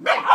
No!